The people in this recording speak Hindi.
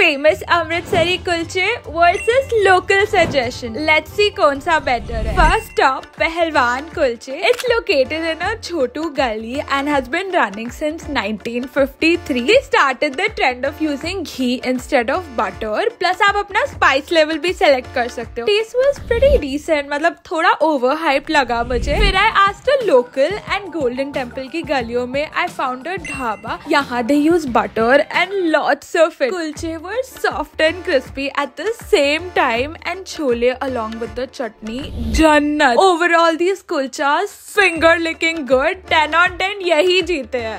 Famous Amritsari kulche versus local suggestion let's see कौन सा बेटर है. फ़र्स्ट स्टॉप पहलवान कुलचे इट्स लोकेटेड इन अ छोटू गली and has been running since 1953 they started the trend of using ghee instead of butter. Plus आप अपना स्पाइस लेवल भी सेलेक्ट कर सकते हो. टेस्ट वाज प्रीटी डिसेंट मतलब थोड़ा ओवर हाइप लगा मुझे. फिर I asked a local and Golden Temple की गलियों में आई फाउंड अ ढाबा यहाँ they use butter and lots of it kulche were soft and crispy at the same time and chole along with the chutney jannat overall these kulchas finger licking good 10 on 10 yahi jeete हैं